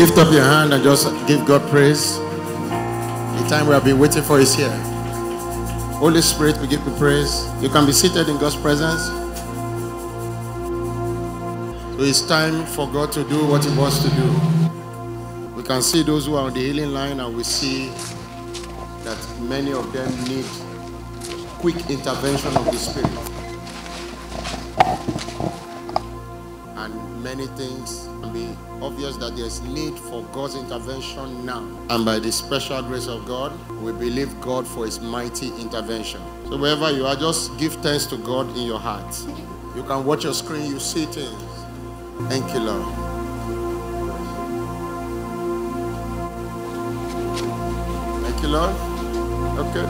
Lift up your hand and just give God praise. The time we have been waiting for is here. Holy Spirit, we give you praise. You can be seated in God's presence. So it's time for God to do what He wants to do. We can see those who are on the healing line, and we see that many of them need quick intervention of the Spirit. And many things can be obvious that there's need for God's intervention now. And by the special grace of God, we believe God for His mighty intervention. So wherever you are, just give thanks to God in your heart. You can watch your screen, you see things. Thank you, Lord. Thank you, Lord. Okay.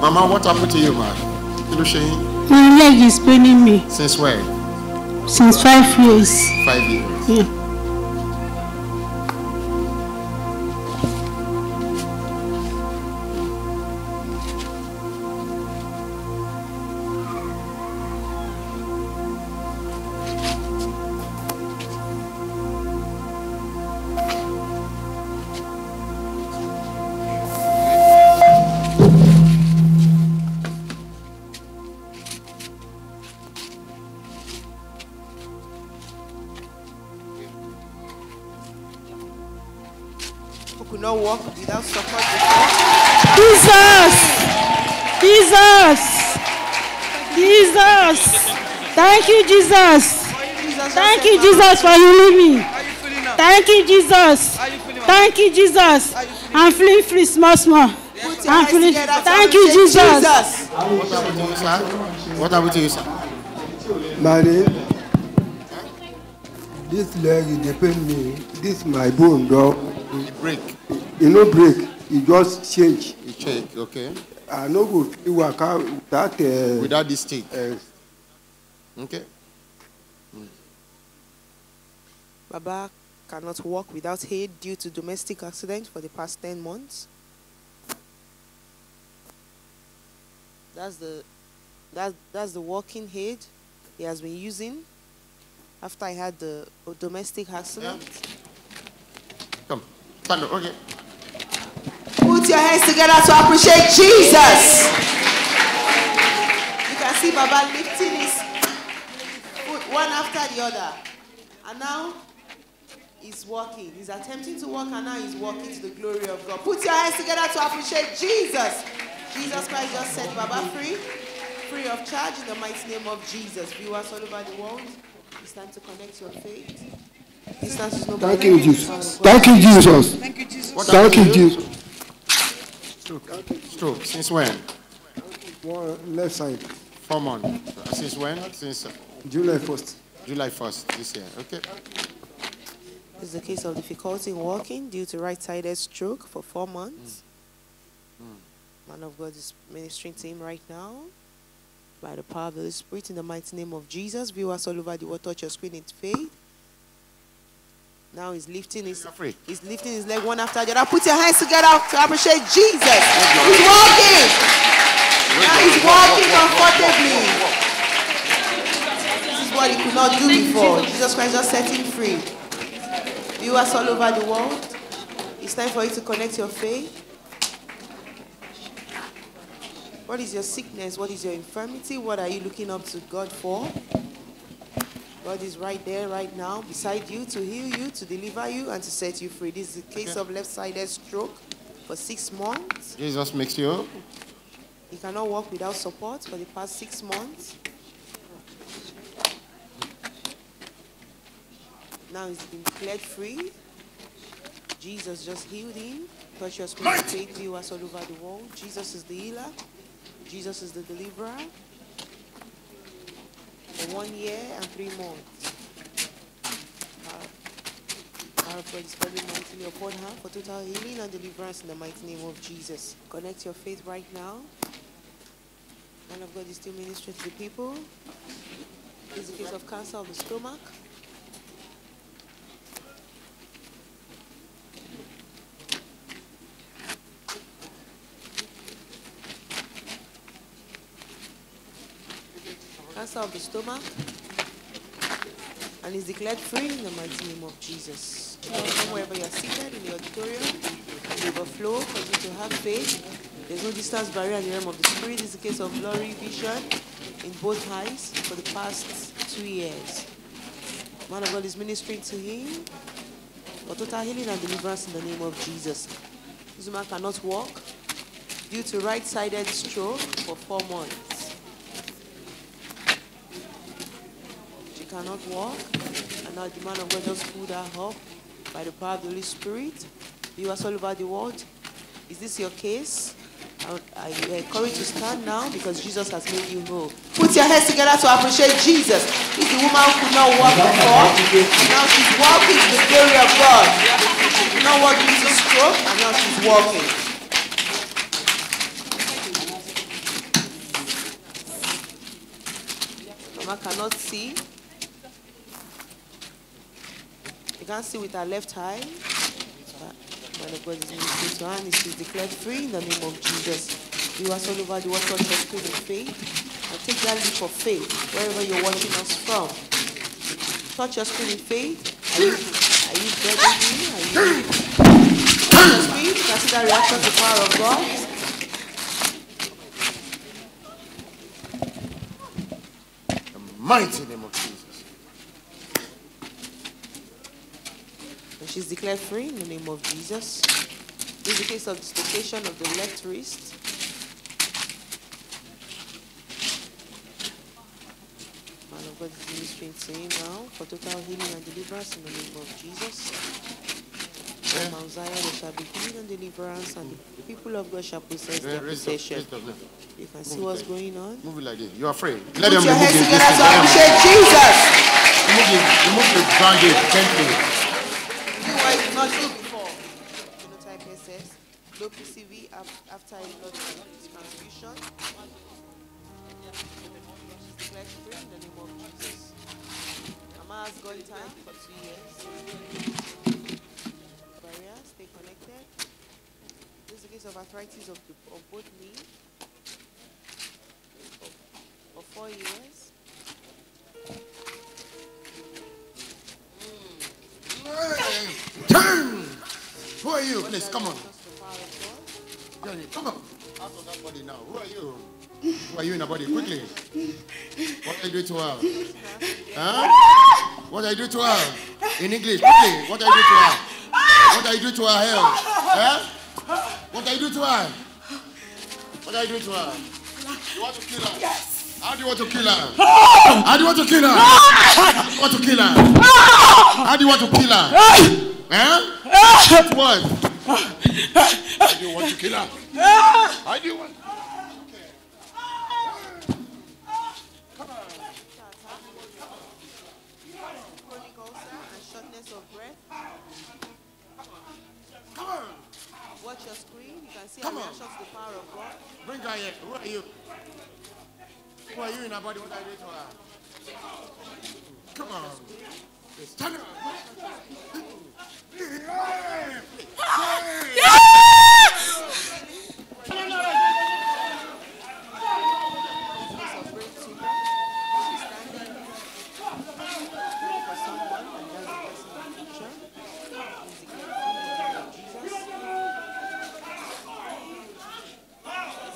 Mama, what happened to you, man? You yín? My leg is paining me Since when? since five years. Five years. Yeah. Could not walk without support before. Jesus! Jesus! Jesus! Thank you, Jesus! Thank you, Jesus, for healing me. Thank you, Jesus. Thank you, Jesus. I'm feeling free, small, small. I'm feeling. Thank you, Jesus. What happened to you, sir? What happened to you, sir? My name. This leg e dey pain me. This my bone don You break. e no break. E just change. You change okay. I no go fit waka without uh, Without this thing. uh, Okay. Baba cannot walk without aid due to domestic accident for the past 10 months. That's the that, that's the walking aid he has been using after I had the uh, domestic accident. Come. Stand up. Okay. Put your hands together to appreciate Jesus. You can see Baba lifting his foot one after the other. And now he's walking. He's attempting to walk and now he's walking to the glory of God. Put your hands together to appreciate Jesus. Jesus Christ just set Baba free, free of charge in the mighty name of Jesus. Viewers all over the world, it's time to connect your faith. Distance is no thank barrier. you Jesus. Thank you Jesus. Thank you Jesus. Stroke. Stroke. Since when? One left side. Four months. Since when? Since uh, July first. July 1st this year. Okay. This is the case of difficulty in walking due to right-sided stroke for four months. Man of God is ministering to him right now. By the power of the Holy Spirit, in the mighty name of Jesus, viewers all over the world, touch your screen in faith. Now he's lifting his he's lifting his leg one after the other. Put your hands together to appreciate Jesus. He's walking. Now he's walking comfortably. This is what he could not do before. Jesus Christ just set him free. Viewers all over the world, it's time for you to connect your faith. What is your sickness? What is your infirmity? What are you looking up to God for? God is right there, right now, beside you to heal you, to deliver you, and to set you free. This is a case Okay. of left-sided stroke for six months. Jesus makes you up. He cannot walk without support for the past six months. Now he's been declared free. Jesus just healed him. Your spirit faith viewers all over the world. Jesus is the healer. Jesus is the deliverer. For one year and three months. Our, God is coming mightily upon her for total healing and deliverance in the mighty name of Jesus. Connect your faith right now. Man of God is still ministering to the people. Is a case of cancer of the stomach. Cancer of the stomach. and is declared free in the mighty name of Jesus. Wherever you are seated in the auditorium, overflow, continue to have faith. There's no distance barrier in the realm of the spirit. This is a case of blurry vision in both eyes for the past two years. Man of God is ministering to him for total healing and deliverance in the name of Jesus. This man cannot walk due to right-sided stroke for four months. She cannot walk, and now the man of God just pulled her up by the power of the Holy Spirit. You are all over the world. Is this your case? I, I encourage you to stand now because Jesus has made you whole. Put your hands together to appreciate Jesus. He's the woman who could not walk before. Now she's walking to the glory of God. She could not walk due to stroke, and now she's walking. Mama cannot see. Can't see with her left eye. Man of God is ministering to her and she is declared free in the name of Jesus. You are all over the touch your spirit in faith. And take that leap of faith wherever you're watching us from. Touch your spirit in faith. Are you, are you begging me? Are you touch your spirit? You can see that reaction to the power of God. Mighty name of Jesus. And she's declared free in the name of Jesus. This is the case of dislocation of the left wrist. Man of God is ministering to him now for total healing and deliverance in the name of Jesus. From Mount Zion there shall be healing and deliverance, and the people of God shall possess their possession. You can see what's going on. Move it like this. You're afraid. Let Put them your hands the, together to thing. Let them appreciate Jesus. remove the, remove the bandage gently. Do not before. Phenotype SS, low PCV after a blood transfusion. Declared free in the name of Jesus. Mama has gone time for two years. Barrier, stay connected. This is a case of arthritis of, the, of both knees. For, for four years. Who? Please, come on. Just the power of God. Johnny, come on. Out of that body now. Who are you? Who are you in a body? Quickly. What are you doing to her? Huh? What are you doing to her? In English, quickly. What are you doing to her? What are you doing to her health? Huh? What are you doing to her? What are you doing to her? You want to kill her? Yes. How do you want to kill her? How do you want to kill her? How do you want to kill her? How do you want to kill her? Huh? What? How do you want to kill her? How do you want? chronic ulcer and shortness of breath. Come on. Watch your screen. You can see Come on. to the power of God. Bring her here. Who are you? Who are you in her body? What are you doing to her? Come on. Stand up. Case of brain tumor. She's standing praying for someone and that's the person in the picture. Is declared free in the name of Jesus. This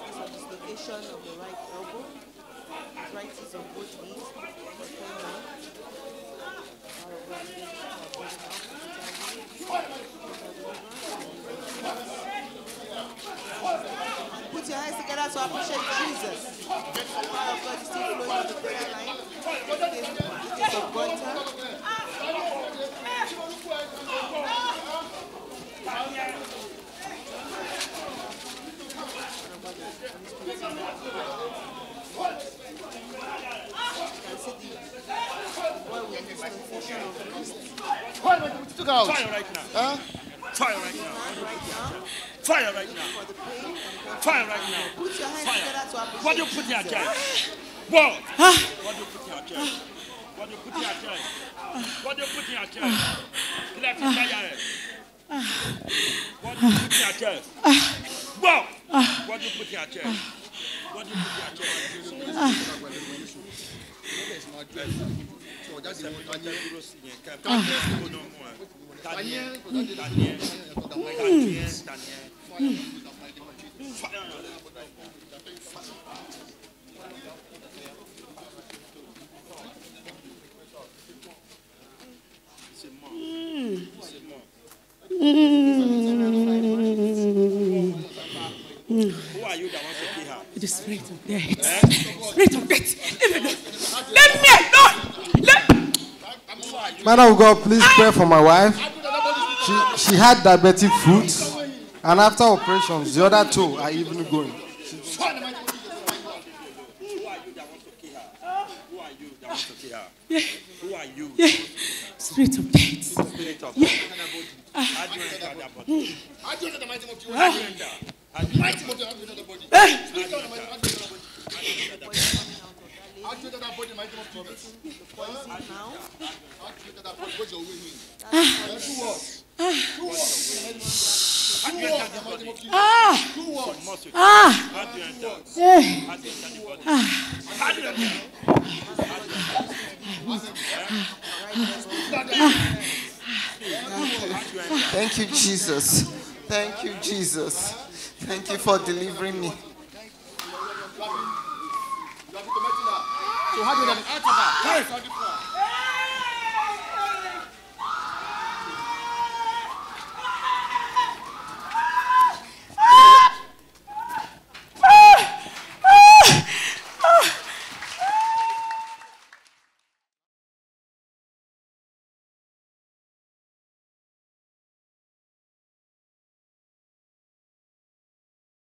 case of dislocation the right elbow. Both knees. For 10 months. Power of God is being poured out for total healing. Total deliverance. Put your hands together to appreciate Jesus. The power of God is still flowing the prayer line. Case, the case of Took out. Fire right now. Huh? Fire right now. hand right now Fire right now. Fire right now. Put your hands together to appreciate What do you put in your chest? What? What do you put in your chest? What do you put in your chest? What do you put in your chest? Let me fire it. What do you put in your chest? What? What do you put in your chest? What do you put in your chest? dúró sí yẹn kẹ́ ká jẹ́ kó náà mú ẹ. Daniel, Daniel, Daniel, Daniel. Who are you that wants to kill spirit of death. Spirit of death. Let me Let me alone. Let Man of God, please pray for my wife. She, she had diabetic foot, and after operations, the other two are even going. Who are you that wants to kill her? Who are you that wants to kill her? Who are you? yeah. Spirit of death. Spirit of How do you enter that body? How do you enter? How do you enter? How do you enter? How do you enter the body? Must you-. How do you enter? Yeah. How do you enter the body? How do you enter? Thank you, Jesus. Thank you, Jesus. Thank you for delivering me. So how do you get it out of her?